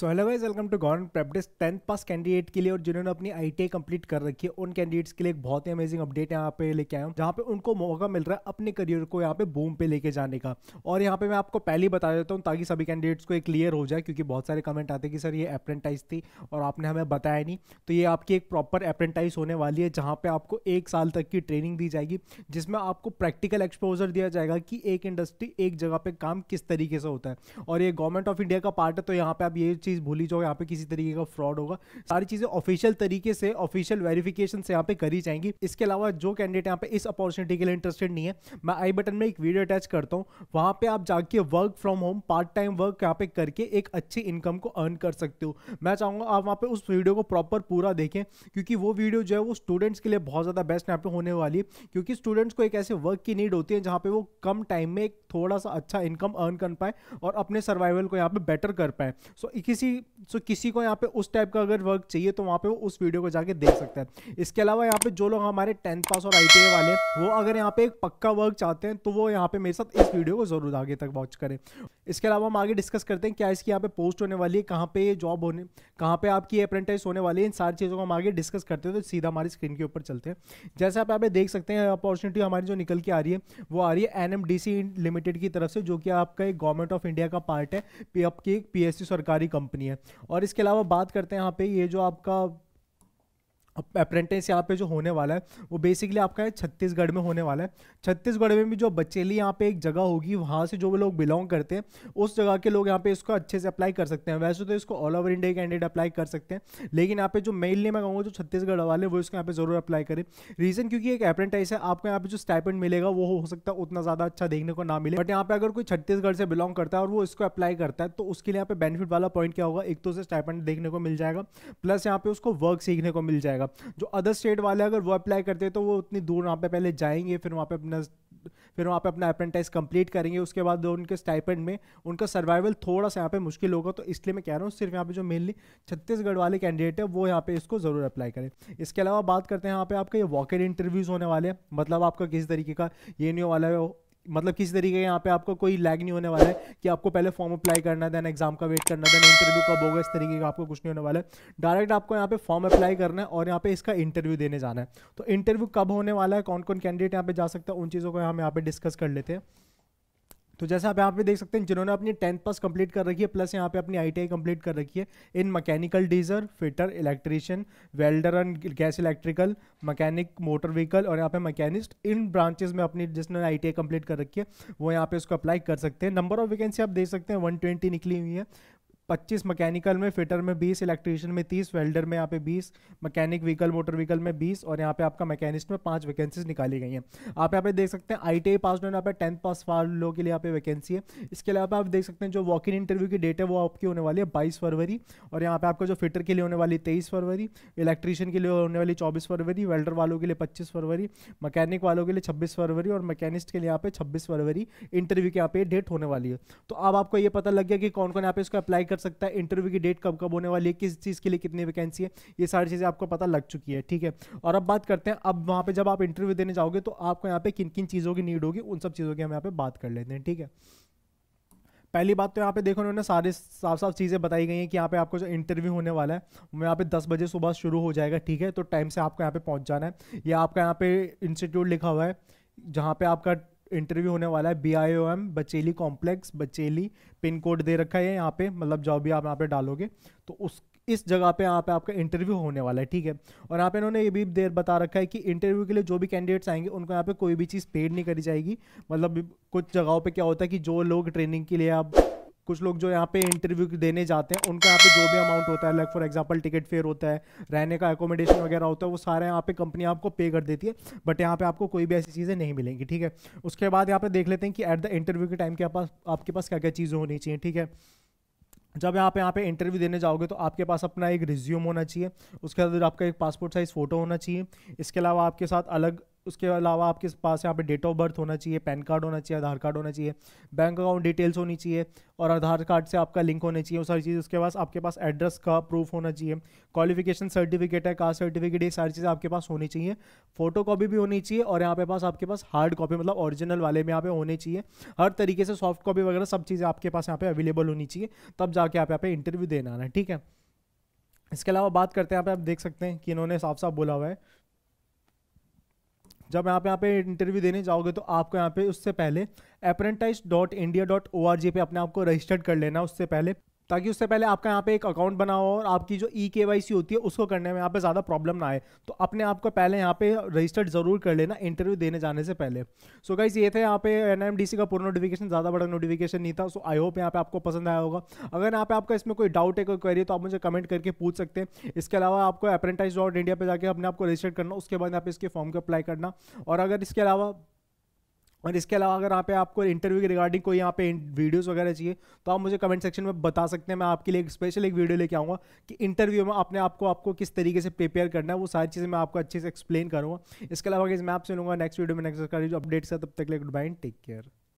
So hello guys welcome to government apprentice tenth pass candidate के लिए और जिन्होंने अपनी आई कंप्लीट कर रखी है। उन कैंडिडेट्स के लिए एक बहुत ही अमेजिंग अपडेट यहाँ पे लेके आया हूँ, जहाँ पे उनको मौका मिल रहा है अपने करियर को यहाँ पे बूम पे लेके जाने का। और यहाँ पे मैं आपको पहले ही बता देता हूँ, ताकि सभी कैंडिडेट्स को एक क्लियर हो जाए, क्योंकि बहुत सारे कमेंट आते हैं कि सर ये अप्रेंटाइज थी और आपने हमें बताया नहीं। तो ये आपकी एक प्रॉपर अप्रेंटाइज होने वाली है, जहाँ पे आपको एक साल तक की ट्रेनिंग दी जाएगी, जिसमें आपको प्रैक्टिकल एक्सपोजर दिया जाएगा कि एक इंडस्ट्री एक जगह पर काम किस तरीके से होता है। और ये गवर्नमेंट ऑफ़ इंडिया का पार्ट है तो यहाँ पे आप ये चीज़ भूली जाओ यहाँ पे किसी तरीके का फ्रॉड होगा। सारी चीज़ें ऑफिशियल तरीके से ऑफिशियल वेरिफिकेशन से यहाँ पे करी जाएँगी। इसके अलावा जो कैंडिडेट यहाँ पे इस अपॉर्चुनिटी के लिए इंटरेस्टेड नहीं है मैं आई बटन में एक वीडियो अटैच करता हूँ। वहाँ पे आप जाके work from home part time work यहाँ पे करके एक अच्छी इनकम को अर्न कर सकते हो। मैं चाहूँगा आप वहाँ पे उस वीडियो को प्रॉपर पूरा देखें क्योंकि वो वीडियो जो है वो स्टूडेंट्स के लिए बहुत ज़्यादा बेस्ट यहाँ पे होने वाली है। क्योंकि स्टूडेंट्स को एक ऐसे वर्क की नीड होती है जहाँ पे वो कम टाइम में एक थोड़ा सा अच्छा इनकम अर्न कर पाए और अपने सर्वाइवल को यहाँ पे बेटर कर पाए। सो so, किसी सो so, किसी को यहाँ पे उस टाइप का अगर वर्क चाहिए तो वहाँ पे वो उस वीडियो को जाके देख सकता है। इसके अलावा यहाँ पे जो लोग हमारे टेंथ पास और आई वाले वो अगर यहाँ पे एक पक्का वर्क चाहते हैं तो वो यहाँ पे मेरे साथ इस वीडियो को ज़रूर आगे तक वॉच करें। इसके अलावा हम आगे डिस्कस करते हैं क्या इसकी यहाँ पे पोस्ट होने वाली है, कहाँ पे जॉब होने, कहाँ पे आपकी अप्रेंटाइज होने वाली है, इन सारी चीज़ों को हम आगे डिस्कस करते हैं तो सीधा हमारी स्क्रीन के ऊपर चलते हैं। जैसे आप यहाँ पे देख सकते हैं अपॉर्चुनिटी हमारी जो निकल के आ रही है, वो आ रही है NMDC लिमिटेड की तरफ़ से, जो कि आपका एक गवर्नमेंट ऑफ़ इंडिया का पार्ट है आपकी एक पी सरकारी कंपनी है। और इसके अलावा बात करते हैं यहाँ पे, ये जो आपका अप्रेंटिस यहाँ पे जो होने वाला है, वो बेसिकली आपका है छत्तीसगढ़ में होने वाला है। छत्तीसगढ़ में भी जो बचेली यहाँ पे एक जगह होगी, वहाँ से जो लोग बिलोंग करते हैं, उस जगह के लोग यहाँ पे इसको अच्छे से अप्लाई कर सकते हैं। वैसे तो इसको all over India candidate apply कर सकते हैं, लेकिन यहाँ पे जो मेनली मैं कहूँगा, जो छत्तीसगढ़ वाले, वो इसको यहाँ पे ज़रूर अप्लाई करें। रीज़न क्योंकि एक अप्रेंटाइस है, आपको यहाँ पे जो स्टाइपेंट मिलेगा, वो हो सकता है उतना ज़्यादा अच्छा देखने को ना मिले। बट यहाँ पे अगर कोई छत्तीसगढ़ से बिलोंग करता है और वो इसको अप्लाई करता है तो उसके लिए यहाँ पे बेनिफिट वाला पॉइंट क्या होगा? एक तो उसे स्टाइपेंट देखने को मिल जाएगा प्लस यहाँ पे उसको वर्क सीखने को मिल जाएगा। जो अदर स्टेट वाले अगर वो अप्लाई करते हैं तो वो उतनी दूर वहाँ पे पहले जाएँगे, फिर वहाँ पे अपना फिर वहाँ पे अपना अप्रेंटाइज कंप्लीट करेंगे, उसके बाद उनके स्टाइपेंड में उनका सर्वाइवल थोड़ा सा यहाँ पे मुश्किल होगा। तो इसलिए मैं कह रहा हूँ, सिर्फ़ यहाँ पे जो मेनली छत्तीसगढ़ वाले कैंडिडेट है, वो यहाँ पे इसको ज़रूर अप्लाई करें। इसके अलावा बात करते हैं यहाँ पे आपका ये वॉक इंटरव्यूज़ होने वाले हैं। मतलब आपका किस तरीके का ये नहीं वाला है मतलब किसी तरीके यहाँ पे आपका कोई लैग नहीं होने वाला है कि आपको पहले फॉर्म अप्लाई करना देन एग्ज़ाम का वेट करना देन इंटरव्यू कब होगा, इस तरीके का आपको कुछ नहीं होने वाला है। डायरेक्ट आपको यहाँ पे फॉर्म अप्लाई करना है और यहाँ पे इसका इंटरव्यू देने जाना है। तो इंटरव्यू कब होने वाला है कौन कौन कैंडिडेट यहाँ पे जा सकता है, उन चीज़ों को हम यहाँ पे डिस्कस कर लेते हैं। तो जैसे आप यहाँ पे देख सकते हैं, जिन्होंने अपनी टेंथ पास कंप्लीट कर रखी है प्लस यहाँ पे अपनी आई कंप्लीट कर रखी है, इन mechanical diesel fitter electrician welder and gas electrical mechanic motor vehicle और यहाँ पे मैकेनिस्ट इन ब्रांचेज में अपनी जिसने आई कंप्लीट कर रखी है, वो यहाँ पे उसको अप्लाई कर सकते हैं। नंबर ऑफ़ वैकेंसी आप देख सकते हैं वन निकली हुई है। पच्चीस मैकेनिकल में, फिटर में बीस, इलेक्ट्रीशियन में तीस, वेल्डर में यहाँ पे बीस, मैकेनिक व्हीकल, मोटर व्हीकल में बीस और यहाँ पे आपका मैकेनिस्ट में पाँच वैकेंसीज निकाली गई हैं। आप यहाँ पे देख सकते हैं आई टी पास यहाँ पे टेंथ पास वालों के लिए यहाँ पे वैकेंसी है। इसके अलावा आप देख सकते हैं, जो वॉक इन इंटरव्यू की डेट है, वो आपकी होने वाली है बाईस फरवरी और यहाँ पे आपका जो फिटर के लिए होने वाली तेईस फरवरी, इलेक्ट्रीशियन के लिए होने वाली चौबीस फरवरी, वेल्डर वालों के लिए पच्चीस फरवरी, मैकेनिक वालों के लिए छब्बीस फरवरी और मैकेनिस्ट के लिए यहाँ पे छब्बीस फरवरी इंटरव्यू की यहाँ पे डेट होने वाली है। तो अब आपको ये पता लग गया कि कौन कौन यहाँ पे इसको अप्लाई कर सकता है इंटरव्यू की डेट कब कब होने वाली है, किस चीज़ के लिए कितनी वैकेंसी है, ये सारी चीज़ें आपको पता लग चुकी है, ठीक है? और अब बात करते हैं, अब वहाँ पे जब आप इंटरव्यू देने जाओगे तो आपको यहाँ पे किन किन चीज़ों की नीड होगी, उन सब चीज़ों की हम यहाँ पे बात कर लेते हैं, ठीक है? पहली बात तो यहाँ पे देखो, उन्होंने सारे साफ़ साफ़ चीज़ें बताई गई हैं कि यहाँ पे आपको जो इंटरव्यू होने वाला है, वो यहाँ पे दस बजे सुबह शुरू हो जाएगा, ठीक है? तो टाइम से आपको यहाँ पे पहुँच जाना है। या आपका यहाँ पे इंस्टीट्यूट लिखा हुआ है, जहाँ पे आपका इंटरव्यू होने वाला है B I O M Bacheli complex Bacheli pin code दे रखा है यहाँ पे मतलब जो भी आप यहाँ पे डालोगे तो उस, इस जगह पे यहाँ पे आपका इंटरव्यू होने वाला है, ठीक है? और यहाँ पे इन्होंने ये भी देर बता रखा है कि इंटरव्यू के लिए जो भी कैंडिडेट्स आएँगे, उनको यहाँ पे कोई भी चीज़ पेड नहीं करी जाएगी। मतलब कुछ जगहों पे क्या होता है कि जो लोग ट्रेनिंग के लिए आप कुछ लोग जो यहाँ पे इंटरव्यू देने जाते हैं, उनका यहाँ पे जो भी अमाउंट होता है like for example ticket fare होता है, रहने का एकोमोडेशन वगैरह होता है, वो सारे यहाँ पे कंपनी आपको पे कर देती है बट यहाँ पे आपको कोई भी ऐसी चीज़ें नहीं मिलेंगी, ठीक है? उसके बाद यहाँ पे देख लेते हैं कि एट द इंटरव्यू के टाइम के पास, आपके पास क्या क्या चीज़ें होनी चाहिए, ठीक है? जब यहाँ पे यहाँ पे इंटरव्यू देने जाओगे तो आपके पास अपना एक रिज्यूम होना चाहिए, उसके बाद आपका एक पासपोर्ट साइज़ फ़ोटो होना चाहिए, इसके अलावा आपके साथ अलग उसके अलावा आपके पास यहाँ पे डेट ऑफ़ बर्थ होना चाहिए पैन कार्ड होना चाहिए, आधार कार्ड होना चाहिए बैंक अकाउंट डिटेल्स होनी चाहिए और आधार कार्ड से आपका लिंक होना चाहिए, वो सारी चीज़। उसके पास आपके पास एड्रेस का प्रूफ होना चाहिए क्वालिफिकेशन सर्टिफिकेट है कास्ट सर्टिफिकेट ये सारी चीज़ें आपके पास होनी चाहिए। फ़ोटो कॉपी भी होनी चाहिए और यहाँ पे पास आपके पास हार्ड कॉपी मतलब ओरिजिनल वाले में यहाँ पे होने चाहिए। हर तरीके से सॉफ्ट कॉपी वगैरह सब चीज़ें आपके पास यहाँ पे अवेलेबल होनी चाहिए, तब जाके आप यहाँ पे इंटरव्यू देना आना, ठीक है? इसके अलावा बात करते हैं, यहाँ पे आप देख सकते हैं कि इन्होंने साफ़ साफ़ बोला हुआ है जब आप यहाँ पे इंटरव्यू देने जाओगे तो आपको यहाँ पे उससे पहले apprentice dot India dot O R G पे अपने आपको रजिस्टर्ड कर लेना, उससे पहले। ताकि उससे पहले आपका यहाँ पे एक अकाउंट बना हो और आपकी जो ई के वाई सी होती है, उसको करने में यहाँ पे ज़्यादा प्रॉब्लम ना आए। तो अपने आप को पहले यहाँ पे रजिस्टर्ड ज़रूर कर लेना इंटरव्यू देने जाने से पहले। सो गाइज़ ये थे यहाँ पे एन एम डी सी का पूरा नोटिफिकेशन ज़्यादा बड़ा नोटिफिकेशन नहीं था। सो आई होप यहाँ पे आपको पसंद आया होगा। अगर यहाँ पे आपका इसमें कोई डाउट है, कोई क्वेरी तो आप मुझे कमेंट करके पूछ सकते हैं। इसके अलावा आपको अप्रेंटाइज डॉट इंडिया पर जाकर अपने आपको रजिस्टर करना, उसके बाद यहाँ पे इसके फॉर्म को अप्लाई करना। और अगर इसके अलावा और इसके अलावा अगर यहाँ पे आपको इंटरव्यू के रिगार्डिंग कोई यहाँ पे वीडियोस वगैरह चाहिए तो आप मुझे कमेंट सेक्शन में बता सकते हैं। मैं आपके लिए एक स्पेशल एक वीडियो लेके आऊँगा कि इंटरव्यू में अपने आपको आपको किस तरीके से प्रिपेयर करना है, वो सारी चीज़ें मैं आपको अच्छे से एक्सप्लेन करूँगा। इसके अलावा मैं आपसे लूँगा नेक्स्ट वीडियो में नेक्स्ट अपडेट्स है, तब तक ले गुड बाय टेक केयर